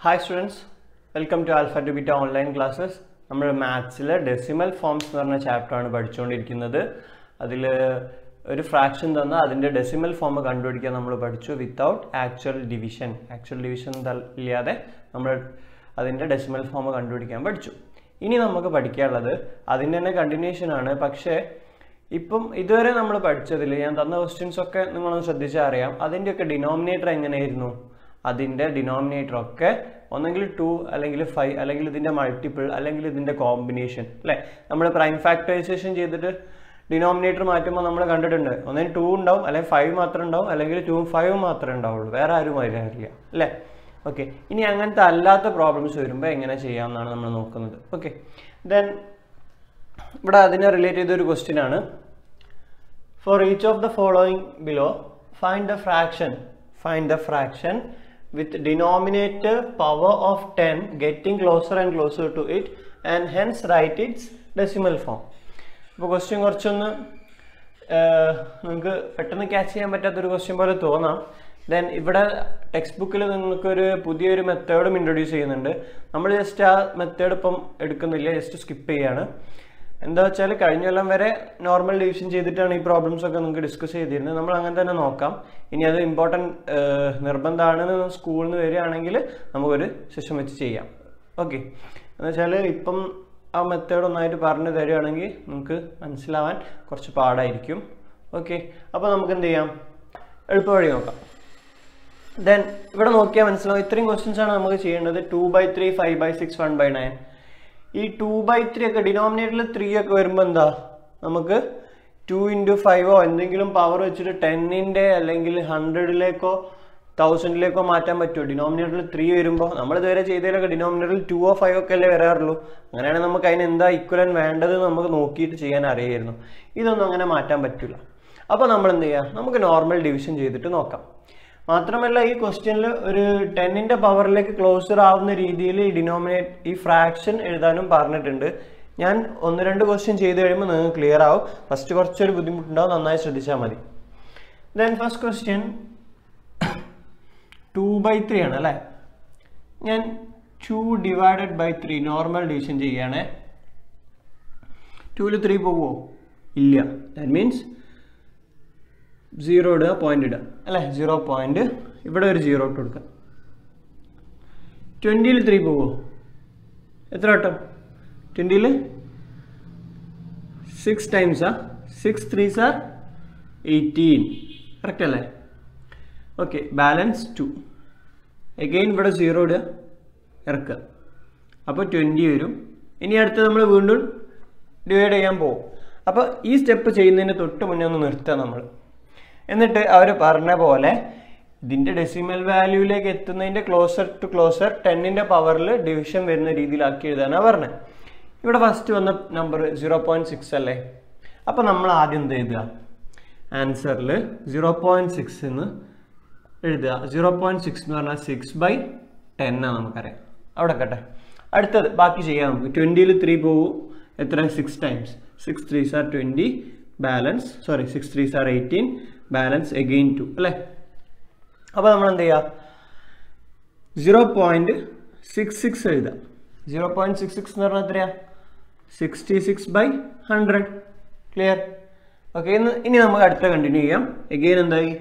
Hi students welcome to alpha to beta online classes നമ്മൾ മാത്സിലെ decimal forms എന്ന് പറഞ്ഞ ചാപ്റ്ററാണ് പഠിച്ചുകൊണ്ടിരിക്കുന്നത് അതിൽ ഒരു ഫ്രാക്ഷൻ തന്നാൽ അതിന്റെ ഡെസിമൽ ഫോം കണ്ടുപിടിക്കാൻ നമ്മൾ പഠിച്ചു without actual division actual division ഇല്ലാതെ നമ്മൾ അതിന്റെ ഡെസിമൽ ഫോം കണ്ടുപിടിക്കാൻ പഠിച്ചു. ഇനി നമുക്ക് പഠിക്കാനുള്ളത് അതിന്റെ തന്നെ കണ്ടിന്യൂഷൻ ആണ്. പക്ഷേ ഇപ്പം ഇതുവരെ നമ്മൾ പഠിച്ചതിൽ ഞാൻ തന്ന ക്വസ്റ്റ്യൻസ് ഒക്കെ നിങ്ങളൊന്ന് ശ്രദ്ധിച്ചാൽ അറിയാം. അതിന്റെയൊക്കെ ഡിനോമിനേറ്റർ എങ്ങനെയായിരുന്നു? അതിന്റെ ഡിനോമിനേറ്റർ ഒക്കെ ഒന്നെങ്കിൽ ടു അല്ലെങ്കിൽ ഫൈവ് അല്ലെങ്കിൽ ഇതിന്റെ മൾട്ടിപ്പിൾ അല്ലെങ്കിൽ ഇതിന്റെ കോമ്പിനേഷൻ അല്ലേ? നമ്മൾ പ്രൈം ഫാക്ടറൈസേഷൻ ചെയ്തിട്ട് ഡിനോമിനേറ്റർ മാറ്റുമ്പോൾ നമ്മൾ കണ്ടിട്ടുണ്ട്. ഒന്നെങ്കിൽ ടു ഉണ്ടാവും അല്ലെങ്കിൽ ഫൈവ് മാത്രം ഉണ്ടാവും അല്ലെങ്കിൽ ടു ഫൈവ് മാത്രമേ ഉണ്ടാവുള്ളൂ. വേറെ ആരും വരാറില്ല. അല്ലേ? ഓക്കെ ഇനി അങ്ങനത്തെ അല്ലാത്ത പ്രോബ്ലംസ് വരുമ്പോൾ എങ്ങനെ ചെയ്യാമെന്നാണ് നമ്മൾ നോക്കുന്നത്. ഓക്കെ ദെൻ ഇവിടെ അതിനെ റിലേറ്റ് ചെയ്തൊരു ക്വസ്റ്റ്യൻ ആണ്. For each of the following below find the fraction find the fraction with denominator power of ten getting closer and closer to it and hence write its decimal form അപ്പോൾ question കുറച്ചൊന്ന് നിങ്ങൾക്ക് പെട്ടെന്ന് catch ചെയ്യാൻ പറ്റാത്തൊരു question പോലെ തോന്നാം. Then ഇവിടെ text ബുക്കിൽ നിങ്ങൾക്കൊരു പുതിയൊരു മെത്തേഡും ഇൻട്രൊഡ്യൂസ് ചെയ്യുന്നുണ്ട്. നമ്മൾ ജസ്റ്റ് ആ മെത്തേഡ് ഇപ്പം എടുക്കുന്നില്ല ജസ്റ്റ് സ്കിപ്പ് ചെയ്യാണ്. എന്താ വെച്ചാൽ കഴിഞ്ഞ കൊല്ലം വരെ നോർമൽ ഡിവിഷൻ ചെയ്തിട്ടാണ് ഈ പ്രോബ്ലംസ് ഒക്കെ നമുക്ക് ഡിസ്കസ് ചെയ്തിരുന്നത്. നമ്മൾ അങ്ങനെ തന്നെ നോക്കാം. ഇനി അത് ഇമ്പോർട്ടന്റ് നിർബന്ധമാണെന്ന് സ്കൂളിൽ നിന്ന് വരികയാണെങ്കിൽ നമുക്കൊരു സെഷൻ വെച്ച് ചെയ്യാം. ഓക്കെ എന്ന് വെച്ചാൽ ഇപ്പം ആ മെത്തേഡ് ഒന്നായിട്ട് പറഞ്ഞു തരികയാണെങ്കിൽ നമുക്ക് മനസ്സിലാവാൻ കുറച്ച് പാടായിരിക്കും. ഓക്കെ അപ്പോൾ നമുക്ക് എന്ത് ചെയ്യാം? എളുപ്പ വഴി നോക്കാം. ദെൻ ഇവിടെ നോക്കിയാൽ മനസ്സിലാവും. ഇത്രയും ക്വസ്റ്റ്യൻസ് ആണ് നമുക്ക് ചെയ്യേണ്ടത്. Two by three five by six one by nine ഈ ടു ബൈ ത്രീ ഒക്കെ ഡിനോമിനേറ്ററിൽ ത്രീ ഒക്കെ വരുമ്പോൾ എന്താ? നമുക്ക് ടു ഇന്റു ഫൈവോ എന്തെങ്കിലും പവർ വെച്ചിട്ട് ടെന്നിന്റെ അല്ലെങ്കിൽ ഹൺഡ്രഡിലേക്കോ തൗസൻഡിലേക്കോ മാറ്റാൻ പറ്റുമോ? ഡിനോമിനേറ്ററിൽ ത്രീ വരുമ്പോൾ നമ്മൾ ഇതുവരെ ചെയ്തതിലൊക്കെ ഡിനോമിനേറ്ററിൽ ടു ഓ ഫൈവ് ഒക്കെ അല്ലേ വരാറുള്ളൂ. അങ്ങനെയാണെങ്കിൽ നമുക്ക് അതിന് എന്താ ഇക്വലൻ വേണ്ടത് നമുക്ക് നോക്കിയിട്ട് ചെയ്യാൻ അറിയായിരുന്നു. ഇതൊന്നും അങ്ങനെ മാറ്റാൻ പറ്റില്ല. അപ്പോൾ നമ്മൾ എന്ത് ചെയ്യുക നമുക്ക് നോർമൽ ഡിവിഷൻ ചെയ്തിട്ട് നോക്കാം. മാത്രമല്ല ഈ ക്വസ്റ്റ്യനിൽ ഒരു ടെന്നിന്റെ പവറിലേക്ക് ക്ലോസർ ആവുന്ന രീതിയിൽ ഈ ഡിനോമിനേറ്റ് ഈ ഫ്രാക്ഷൻ എഴുതാനും പറഞ്ഞിട്ടുണ്ട്. ഞാൻ ഒന്ന് രണ്ട് ക്വസ്റ്റ്യൻ ചെയ്ത് കഴിയുമ്പോൾ നിങ്ങൾക്ക് ക്ലിയർ ആവും. ഫസ്റ്റ് കുറച്ചൊരു ബുദ്ധിമുട്ടുണ്ടാവും നന്നായി ശ്രദ്ധിച്ചാൽ മതി. Then first question two by three ആണ് അല്ലേ? ഞാൻ two divided by three normal division ചെയ്യുകയാണേ ടൂവിൽ ത്രീ പോകുമോ ഇല്ല. ദാറ്റ് മീൻസ് സീറോ ഇടുക പോയിന്റ് ഇടുക. അല്ലേ? സീറോ പോയിന്റ് ഇവിടെ ഒരു സീറോ ഇട്ട് കൊടുക്കുക. ട്വന്റിയിൽ ത്രീ പോവോ? എത്ര വട്ടം? ട്വന്റിയിൽ സിക്സ് ആ? Six three are eighteen correct അല്ലേ? ഓക്കെ ബാലൻസ് ടു എഗെയിൻ ഇവിടെ സീറോ ഇടുക ഇറക്കുക. അപ്പോൾ ട്വന്റി വരും. ഇനി അടുത്ത് നമ്മൾ വീണ്ടും ഡിവൈഡ് ചെയ്യാൻ പോകും അപ്പോൾ ഈ സ്റ്റെപ്പ് ചെയ്യുന്നതിന് തൊട്ട് മുന്നേ ഒന്ന് നിർത്തുക നമ്മൾ എന്നിട്ട് അവർ പറഞ്ഞ പോലെ ഇതിന്റെ ഡെസിമൽ വാല്യൂയിലേക്ക് എത്തുന്നതിന്റെ ക്ലോസർ ടു ക്ലോസർ ടെന്നിന്റെ പവറിൽ ഡിവിഷൻ വരുന്ന രീതിയിലാക്കി എഴുതാനാണ് പറഞ്ഞത് ഇവിടെ ഫസ്റ്റ് വന്ന നമ്പർ സീറോ പോയിന്റ് സിക്സ് അല്ലേ? അപ്പോൾ നമ്മൾ ആദ്യം എന്ത് എഴുതുക? ആൻസറിൽ സീറോ പോയിന്റ് സിക്സ് എന്ന് എഴുതുക. സീറോ പോയിന്റ് സിക്സ് എന്ന് പറഞ്ഞാൽ സിക്സ് ബൈ ടെൻ ആണ് നമുക്കറിയാം. അവിടെ കട്ടെ. അടുത്തത് ബാക്കി ചെയ്യാം നമുക്ക്. ട്വന്റിയിൽ ത്രീ പോകും എത്ര six times six three are twenty balance sorry six three are eighteen balance again two അല്ലേ? അപ്പോൾ നമ്മൾ എന്ത് ചെയ്യുക സീറോ പോയിന്റ് സിക്സ് സിക്സ് എഴുതാം. സീറോ പോയിന്റ് സിക്സ് സിക്സ് എന്ന് പറഞ്ഞാൽ എത്രയാ? Sixty six by hundred clear okay ഇന്ന് ഇനി നമുക്ക് അടുത്ത കണ്ടിന്യൂ ചെയ്യാം. എഗെയിൻ എന്തായി?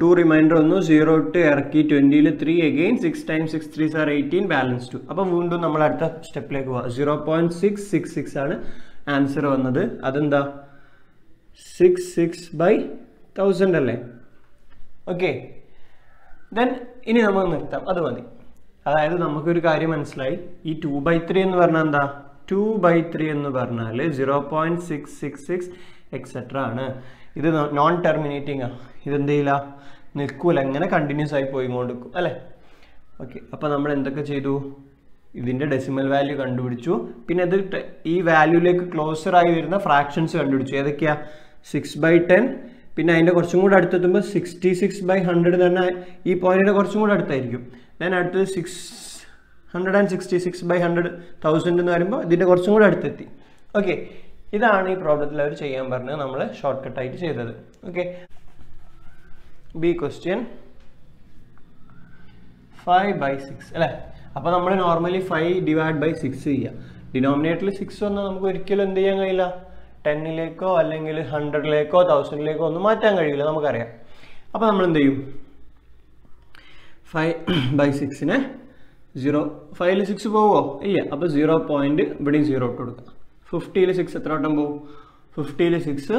ടു റിമൈൻഡർ വന്നു സീറോ ഇട്ട് ഇറക്കി ട്വന്റിയിൽ three again six time six three are eighteen balance two അപ്പോൾ വീണ്ടും നമ്മൾ അടുത്ത സ്റ്റെപ്പിലേക്ക് പോവാം. Zero point six six six ആണ് ആൻസർ വന്നത്. അതെന്താ? സിക്സ് സിക്സ് ബൈ തൗസൻഡ് അല്ലേ? ഓക്കെ ദെൻ ഇനി നമുക്ക് നിർത്താം. അത് മതി. അതായത് നമുക്കൊരു കാര്യം മനസ്സിലായി. ഈ ടു ബൈ ത്രീ എന്ന് പറഞ്ഞാൽ എന്താ? ടു ബൈ ത്രീ എന്ന് പറഞ്ഞാൽ zero point six six six etcetera ആണ്. ഇത് നോൺ ടെർമിനേറ്റിംഗ് ആ. ഇതെന്ത് ചെയ്യില്ല? നിൽക്കൂല. എങ്ങനെ കണ്ടിന്യൂസ് ആയി പോയി കൊണ്ടിരിക്കും അല്ലേ? ഓക്കെ അപ്പോൾ നമ്മൾ എന്തൊക്കെ ചെയ്തു? ഇതിന്റെ ഡെസിമൽ വാല്യൂ കണ്ടുപിടിച്ചു. പിന്നെ ഇത് ഈ വാല്യൂലേക്ക് ക്ലോസർ ആയി വരുന്ന ഫ്രാക്ഷൻസ് കണ്ടുപിടിച്ചു. ഏതൊക്കെയാ? സിക്സ് ബൈ ടെൻ പിന്നെ അതിന്റെ കുറച്ചും കൂടെ അടുത്തെത്തുമ്പോൾ സിക്സ്റ്റി സിക്സ് ബൈ ഹൺഡ്രഡ് തന്നെ ഈ പോയിന്റിന്റെ കുറച്ചും കൂടെ അടുത്തായിരിക്കും. ദെൻ അടുത്തത് six hundred and sixty six by hundred thousand എന്ന് പറയുമ്പോൾ ഇതിന്റെ കുറച്ചും കൂടെ അടുത്തെത്തി. ഓക്കെ ഇതാണ് ഈ പ്രോബ്ലത്തിൽ അവർ ചെയ്യാൻ പറഞ്ഞത് നമ്മൾ ഷോർട്ട് കട്ടായിട്ട് ചെയ്തത്. Okay B question five by six അല്ലേ? അപ്പോൾ നമ്മൾ normally five divide by six ചെയ്യുക ഡിനോമിനേറ്ററിൽ സിക്സ് വന്നാൽ നമുക്ക് ഒരിക്കലും എന്ത് ചെയ്യാൻ കഴിയില്ല? ടെന്നിലേക്കോ അല്ലെങ്കിൽ ഹൺഡ്രഡിലേക്കോ തൗസൻഡിലേക്കോ ഒന്നും മാറ്റാൻ കഴിയില്ല നമുക്കറിയാം. അപ്പോൾ നമ്മൾ എന്ത് ചെയ്യും ഫൈവ് ബൈ സിക്സിന് സീറോ ഫൈവിൽ സിക്സ് പോവോ? ഇല്ല. അപ്പോൾ സീറോ പോയിന്റ് ഇവിടെയും സീറോ ഇട്ട് കൊടുക്കുക ഫിഫ്റ്റിയിൽ സിക്സ് എത്ര വട്ടം പോവും? ഫിഫ്റ്റിയിൽ സിക്സ്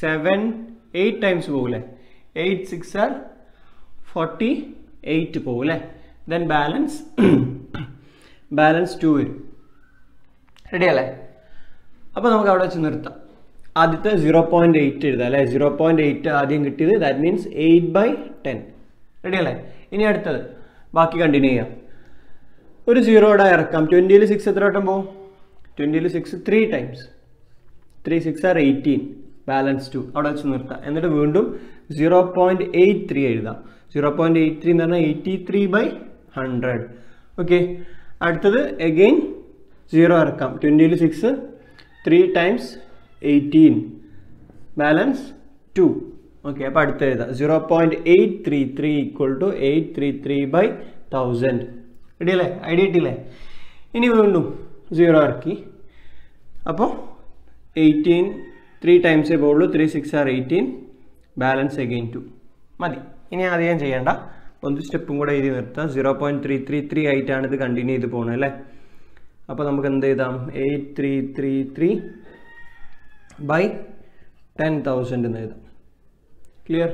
സെവൻ എയ്റ്റ് ടൈംസ് പോകില്ലേ eight six are forty eight പോകില്ലേ ദെൻ ബാലൻസ് ബാലൻസ് ടു വരും. റെഡി അല്ലേ? അപ്പോൾ നമുക്ക് അവിടെ വെച്ച് നിർത്താം. ആദ്യത്തെ സീറോ പോയിന്റ് എയ്റ്റ് എഴുതാം അല്ലേ? സീറോ പോയിന്റ് എയ്റ്റ് ആദ്യം കിട്ടിയത് that means eight by ten ready അല്ലേ? ഇനി അടുത്തത്. ബാക്കി കണ്ടിന്യൂ ചെയ്യാം. ഒരു സീറോയുടെ ഇറക്കാം. ട്വന്റിയിൽ സിക്സ് എത്ര വട്ടം പോകും ട്വന്റിയിൽ six three times three six are eighteen balance two അവിടെ വെച്ച് നിർത്താം. എന്നിട്ട് വീണ്ടും സീറോ പോയിന്റ് എയ്റ്റ് ത്രീ എഴുതാം. സീറോ പോയിന്റ് എയ്റ്റ് ത്രീ എന്ന് പറഞ്ഞാൽ eighty three by hundred okay അടുത്തത് എഗെയിൻ സീറോ ഇറക്കാം. ട്വന്റിയിൽ six three times eighteen balance two okay അപ്പോൾ അടുത്ത എഴുതാം zero point eight three three equal to eight three three by thousand ഇടിയല്ലേ idea ഇട്ടില്ലേ ഇനി വീണ്ടും സീറോ ഇറക്കി. അപ്പോൾ എയ്റ്റീൻ ത്രീ ടൈംസേ പോകുള്ളൂ three six are eighteen balance again two മതി. ഇനി അധികം ചെയ്യേണ്ട. ഒന്ന് സ്റ്റെപ്പും കൂടെ എഴുതി നിർത്താം. Zero point three three three ആയിട്ടാണ് ഇത് കണ്ടിന്യൂ ചെയ്ത് പോകുന്നത് അല്ലേ? അപ്പോൾ നമുക്ക് എന്ത് ചെയ്താം eight three three three by ten thousand എന്ന് എഴുതാം. ക്ലിയർ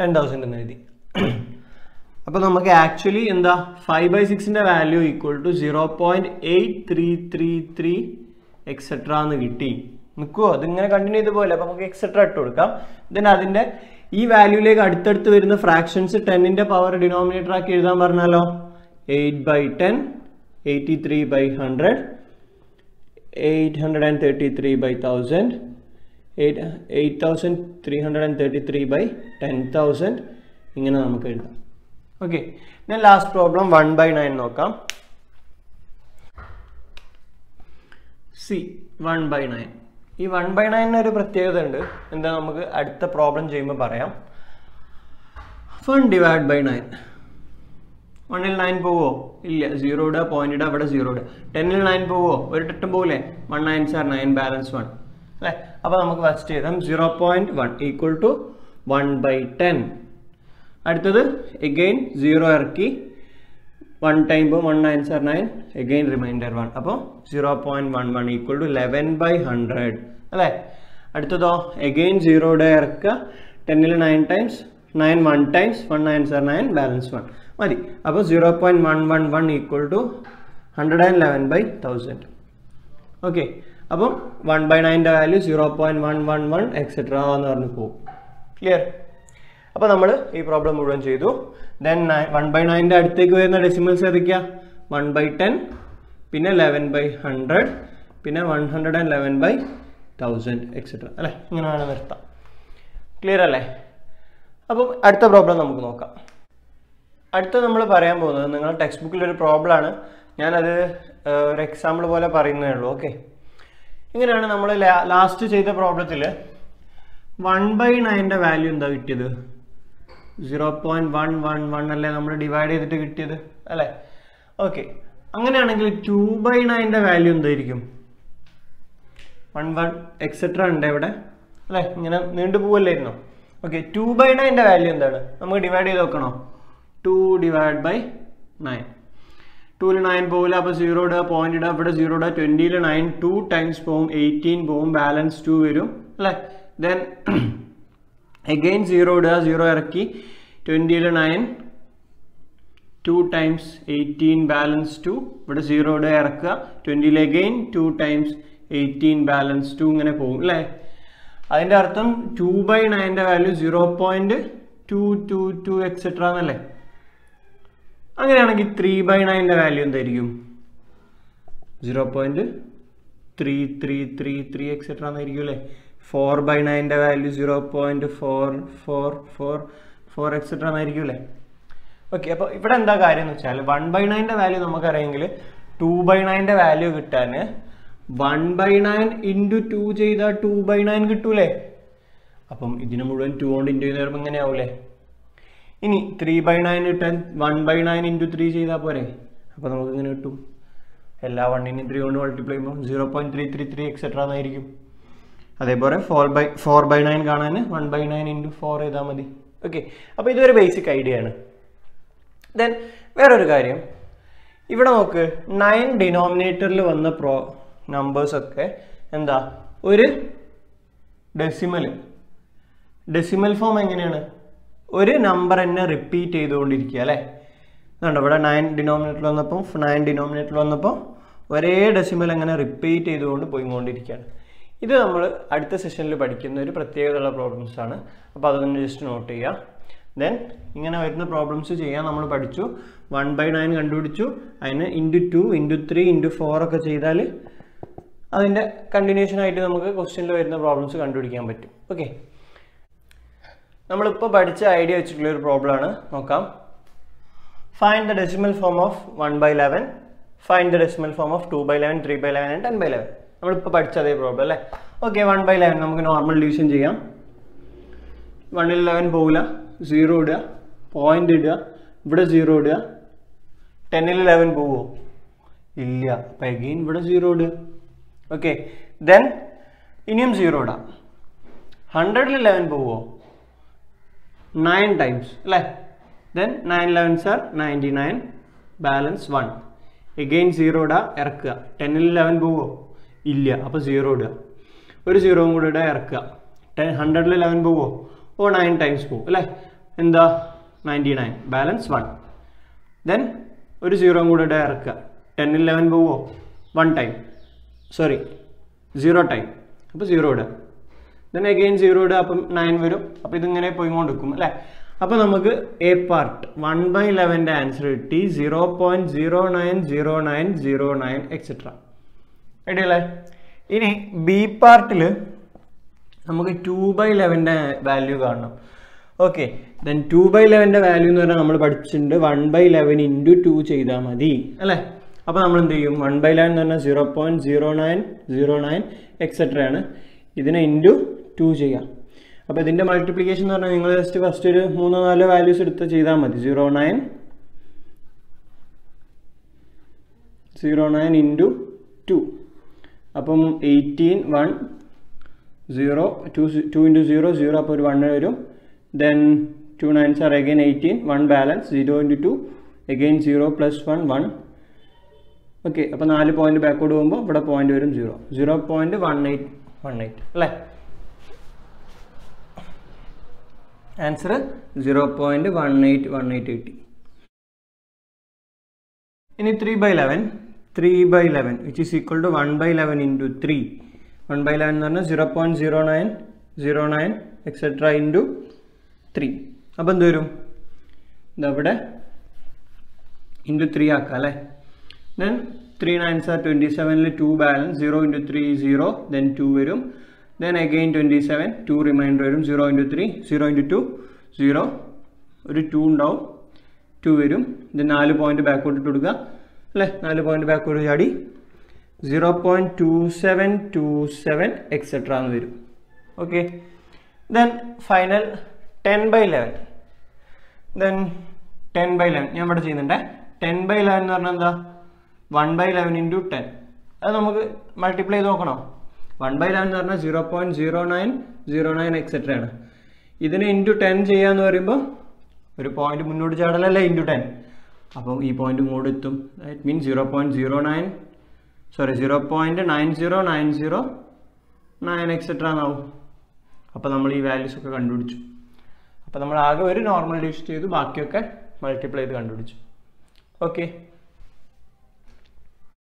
ടെൻ തൗസൻഡ് എന്ന് എഴുതി. അപ്പോൾ നമുക്ക് ആക്ച്വലി എന്താ? Five by സിക്സിന്റെ value equal to zero point eight three three three etcetera എന്ന് കിട്ടി. നിൽക്കുമോ അതിങ്ങനെ കണ്ടിന്യൂ ചെയ്ത് പോലെ അപ്പോൾ നമുക്ക് എക്സെട്ര ഇട്ട് കൊടുക്കാം. ദെൻ അതിന്റെ ഈ വാല്യൂയിലേക്ക് അടുത്തടുത്ത് വരുന്ന ഫ്രാക്ഷൻസ് ടെന്നിന്റെ പവർ ഡിനോമിനേറ്റർ ആക്കി എഴുതാൻ പറഞ്ഞാലോ? Eight by ten eighty three by hundred eight hundred and thirty three by thousand eight eight thousand three hundred and thirty three by ten thousand ഇങ്ങനെ നമുക്ക് എഴുതാം. ഓക്കെ ഞാൻ last problem one by nine നോക്കാം. C one by nine ഈ one by നയനിന് ഒരു പ്രത്യേകത ഉണ്ട്. എന്താ നമുക്ക് അടുത്ത പ്രോബ്ലം ചെയ്യുമ്പോൾ പറയാം. വൺ ഡിവൈഡ് ബൈ നയൻ വണ്ണിൽ നയൻ ഇല്ല സീറോ ഇടുക പോയിന്റ് ഇടുക അവിടെ സീറോ ഇടുക ടെന്നിൽ നയൻ പോവോ? ഒരു ടെട്ടും പോകില്ലേ one nine are nine balance one അല്ലേ? അപ്പോൾ നമുക്ക് first ചെയ്താം zero point one equal to one by ten അടുത്തത് എഗെയിൻ സീറോ ഇറക്കി. വൺ ടൈം പോകും one nine are nine again reminder one അപ്പോൾ zero point one one equal to eleven by hundred അല്ലേ? അടുത്തതോ? Again സീറോയുടെ ഇറക്കുക. ടെന്നിൽ nine times nine one times one nine are nine balance one മതി. അപ്പോൾ zero point one one one equal to hundred and eleven by thousand okay അപ്പം one by നയന്റെ value zero point one one one etcetera എന്ന് പറഞ്ഞ് പോകും clear അപ്പോൾ നമ്മൾ ഈ problem മുഴുവൻ ചെയ്തു. ദെൻ വൺ ബൈ നയന്റെ അടുത്തേക്ക് വരുന്ന ഡെസിമൽസ് ഏതൊക്കെയാ? വൺ ബൈ ടെൻ പിന്നെ ലെവൻ ബൈ ഹൺഡ്രഡ് പിന്നെ one hundred and eleven by thousand etcetera അല്ലേ? ഇങ്ങനെ വേണം നിർത്താം ക്ലിയർ അല്ലേ? അപ്പം അടുത്ത പ്രോബ്ലം നമുക്ക് നോക്കാം. അടുത്ത നമ്മൾ പറയാൻ പോകുന്നത് നിങ്ങളുടെ ടെക്സ്റ്റ് ബുക്കിൽ ഒരു പ്രോബ്ലം ആണ്. ഞാനത് ഒരു എക്സാമ്പിൾ പോലെ പറയുന്നേ ഉള്ളൂ ഓക്കെ ഇങ്ങനെയാണ് നമ്മൾ ലാസ്റ്റ് ചെയ്ത പ്രോബ്ലത്തിൽ വൺ ബൈ നയന്റെ വാല്യൂ എന്താ കിട്ടിയത്? Zero point one one one അല്ലേ നമ്മൾ ഡിവൈഡ് ചെയ്തിട്ട് കിട്ടിയത് അല്ലേ? ഓക്കെ അങ്ങനെയാണെങ്കിൽ ടു ബൈ നയന്റെ വാല്യൂ എന്തായിരിക്കും? വൺ വൺ എക്സെട്ര ഉണ്ട് ഇവിടെ അല്ലേ? ഇങ്ങനെ നീണ്ടു പോവല്ലായിരുന്നോ ഓക്കെ ടു ബൈ നയന്റെ വാല്യൂ എന്താണ്? നമുക്ക് ഡിവൈഡ് ചെയ്ത് നോക്കണോ? ടു ഡിവൈഡ് ബൈ നയൻ ടൂൽ നയൻ പോകില്ല അപ്പോൾ സീറോ ഇടുക പോയിന്റ് ഇടുക ഇവിടെ സീറോ ഇടുക ട്വന്റിയിൽ നയൻ ടു ടൈംസ് പോവും എയ്റ്റീൻ പോവും ബാലൻസ് ടു വരും അല്ലേ? ദെൻ എഗെയിൻ സീറോ ഇടുക സീറോ ഇറക്കി. ട്വന്റിയിൽ nine two times eighteen balance two ഇവിടെ സീറോ ഇടുക ഇറക്കുക. ട്വന്റിയിൽ again two times eighteen balance two ഇങ്ങനെ പോകും അല്ലേ? അതിന്റെ അർത്ഥം two by നയന്റെ value zero point two two two etcetera എന്നല്ലേ? അങ്ങനെയാണെങ്കിൽ ത്രീ ബൈ നയന്റെ വാല്യൂ എന്തായിരിക്കും? Zero point three three three three etcetera എന്നായിരിക്കും അല്ലേ? Four by നയന്റെ value zero point four four four four etcetera എന്നായിരിക്കും അല്ലേ? ഓക്കെ അപ്പോൾ ഇവിടെ എന്താ കാര്യം എന്ന് വെച്ചാൽ വൺ ബൈ നയന്റെ വാല്യൂ നമുക്കറിയാമെങ്കിൽ ടു ബൈ നയന്റെ വാല്യൂ കിട്ടാൻ one by nine into two ചെയ്താൽ ടു ബൈ നയൻ കിട്ടൂലേ? അപ്പം ഇതിന് മുഴുവൻ ടു കൊണ്ട് ഇന്റു ചെയ്ത് വരുമ്പോൾ ഇങ്ങനെ ആവൂലേ ഇനി three by nine ten one by nine into three ചെയ്താൽ പോരെ? അപ്പോൾ നമുക്ക് ഇങ്ങനെ കിട്ടും? എല്ലാ വണ്ണിനും ത്രീ കൊണ്ട് മൾട്ടിപ്ലൈ ചെയ്യുമ്പോൾ zero point three three three etcetera എന്നായിരിക്കും. അതേപോലെ four by four by nine കാണാൻ one by nine into four ചെയ്താൽ മതി. ഓക്കെ അപ്പോൾ ഇതൊരു ബേസിക് ഐഡിയ ആണ്. ദെൻ വേറൊരു കാര്യം. ഇവിടെ നോക്ക് നയൻ ഡിനോമിനേറ്ററിൽ വന്ന പ്രോ നമ്പേഴ്സൊക്കെ എന്താ? ഒരു ഡെസിമൽ ഡെസിമൽ ഫോം എങ്ങനെയാണ്? ഒരു നമ്പർ തന്നെ റിപ്പീറ്റ് ചെയ്തുകൊണ്ടിരിക്കുക അല്ലേ? അതുകൊണ്ട് ഇവിടെ നയൻ ഡിനോമിനേറ്റർ വന്നപ്പോൾ നയൻ ഡിനോമിനേറ്റർ വന്നപ്പോൾ ഒരേ ഡെസിമൽ അങ്ങനെ റിപ്പീറ്റ് ചെയ്തുകൊണ്ട് പോയിക്കൊണ്ടിരിക്കുകയാണ്. ഇത് നമ്മൾ അടുത്ത സെഷനിൽ പഠിക്കുന്ന ഒരു പ്രത്യേകതയുള്ള പ്രോബ്ലംസ് ആണ്. അപ്പോൾ അതൊന്ന് ജസ്റ്റ് നോട്ട് ചെയ്യുക. ദെൻ ഇങ്ങനെ വരുന്ന പ്രോബ്ലംസ് ചെയ്യാൻ നമ്മൾ പഠിച്ചു. വൺ ബൈ നയൻ കണ്ടുപിടിച്ചു. അതിന് into two into three into four ഒക്കെ ചെയ്താൽ അതിന്റെ കണ്ടിന്യൂഷൻ ആയിട്ട് നമുക്ക് ക്വസ്റ്റ്യനിൽ വരുന്ന പ്രോബ്ലംസ് കണ്ടുപിടിക്കാൻ പറ്റും. ഓക്കെ നമ്മളിപ്പോൾ പഠിച്ച ഐഡിയ വെച്ചിട്ടുള്ള ഒരു പ്രോബ്ലം ആണ് നോക്കാം. Find the decimal form of one by eleven find the decimal form of two by eleven three by eleven and ten by eleven നമ്മളിപ്പോൾ പഠിച്ച അതേ പ്രോബ്ലം അല്ലേ? ഓക്കെ വൺ ബൈ ലെവൻ നമുക്ക് നോർമൽ ഡിവിഷൻ ചെയ്യാം. വണ്ണിൽ eleven പോകില്ല zero ഇടുക. Point ഇടുക. ഇവിടെ സീറോ ഇടുക. ടെന്നിൽ ലെവൻ പോവോ? ഇല്ല. അപ്പം എഗെയിൻ ഇവിടെ സീറോ ഇടുക. ഓക്കെ ദെൻ ഇനിയും സീറോ ഇടാം. ഹൺഡ്രഡിൽ ലെവൻ പോവോ? നയൻ ടൈംസ് അല്ലേ? Then nine elevens are ninety nine balance one again zero ഇടുക ഇറക്കുക ടെന്നിൽ ലെവൻ പോവോ? ഇല്ല അപ്പോൾ സീറോ ഇടുക. ഒരു സീറോയും കൂടെ ഇടുക ഇറക്കുക. ടെൻ ഹൺഡ്രഡിൽ ലെവൻ പോവോ? ഓ നയൻ ടൈംസ് പോവും അല്ലേ? എന്താ? Ninety nine balance one then ഒരു സീറോയും കൂടെ ഇടുക ഇറക്കുക. ടെന്നിൽ ലെവൻ പോവോ? One time sorry zero time അപ്പോൾ സീറോ ഇടുക ദെൻ അഗെയിൻ സീറോ ഇടുക അപ്പം നയൻ വരും. അപ്പോൾ ഇതിങ്ങനെ പോയിക്കൊണ്ടിരിക്കും അല്ലേ? അപ്പോൾ നമുക്ക് എ പാർട്ട് വൺ ബൈ ഇലവന്റെ ആൻസർ കിട്ടി. Zero point zero nine zero nine zero nine etcetera റെഡിയല്ലേ ഇനി ബി പാർട്ടിൽ നമുക്ക് ടു ബൈ ഇലവന്റെ വാല്യൂ കാണണം. ഓക്കെ ദെൻ ടു ബൈ ഇലവന്റെ വാല്യൂ എന്ന് പറഞ്ഞാൽ നമ്മൾ പഠിച്ചിട്ടുണ്ട് one by eleven into two ചെയ്താൽ മതി അല്ലേ? അപ്പോൾ നമ്മൾ എന്ത് ചെയ്യും? വൺ ബൈ ഇലവൻ എന്ന് പറഞ്ഞാൽ zero point zero nine zero nine etcetera ആണ്. ഇതിനെ ഇന്റു ടു ചെയ്യാം. അപ്പോൾ ഇതിന്റെ മൾട്ടിപ്ലിക്കേഷൻ എന്ന് പറഞ്ഞാൽ നിങ്ങൾ ജസ്റ്റ് ഫസ്റ്റ് ഒരു മൂന്നോ നാലോ വാല്യൂസ് എടുത്ത് ചെയ്താൽ മതി. Zero nine zero nine into two അപ്പം eighteen one zero two two into zero zero അപ്പോൾ ഒരു വൺ വരും. Then two nines are again eighteen one balance zero into two again zero plus one one okay അപ്പോൾ നാല് point ബാക്കോട്ട് പോകുമ്പോൾ ഇവിടെ point വരും zero zero point one eight one eight അല്ലേ? Answer zero point one eight one eight കിട്ടി ഇനി three by eleven three by eleven which is equal to one by eleven into three one by eleven എന്ന് പറഞ്ഞാൽ zero point zero nine zero nine etcetera into three അപ്പോൾ എന്ത് വരും? ഇതവിടെ into three ആക്കാം അല്ലേ? Then three nines are twenty സെവനിൽ two balance zero into three zero then two വരും. Again twenty seven two reminder വരും. Zero into three zero into two zero ഒരു ടു ഉണ്ടാവും. ടു വരും. ഇത് നാല് പോയിന്റ് ബാക്കോട്ട് ഇട്ട് കൊടുക്കുക. അല്ലേ? നാല് പോയിന്റ് ബാക്കോട്ട് ചാടി. Zero point two seven two seven etcetera എന്ന് വരും. Okay then final ten by eleven then ten by eleven ഞാൻ ഇവിടെ ചെയ്യുന്നുണ്ട്. ടെൻ ബൈ ലെവൻ എന്ന് പറഞ്ഞാൽ എന്താ? One by eleven into ten അത് നമുക്ക് മൾട്ടിപ്ലൈ ചെയ്ത് നോക്കണം? വൺ ബൈ ലെവൻ എന്ന് പറഞ്ഞാൽ zero point zero nine zero nine etcetera ആണ് ഇതിന് ഇന്റു ടെൻ ചെയ്യാന്ന് പറയുമ്പോൾ ഒരു പോയിന്റ് മുന്നോട്ട് ചാടലല്ലേ ഇന്റു ടെൻ അപ്പം ഈ പോയിന്റ് ഇങ്ങോട്ട് എത്തും. That means zero point zero nine sorry zero point nine zero nine zero nine etcetera എന്നാവും അപ്പോൾ നമ്മൾ ഈ വാല്യൂസ് ഒക്കെ കണ്ടുപിടിച്ചു. അപ്പോൾ നമ്മൾ ആകെ ഒരു നോർമൽ ഡിവിഷൻ ചെയ്തു ബാക്കിയൊക്കെ മൾട്ടിപ്ലൈ ചെയ്ത് കണ്ടുപിടിച്ചു. ഓക്കെ